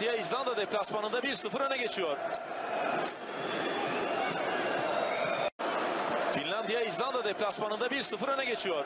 Finlandiya İzlanda deplasmanında 1-0 öne geçiyor. Finlandiya İzlanda deplasmanında 1-0 öne geçiyor.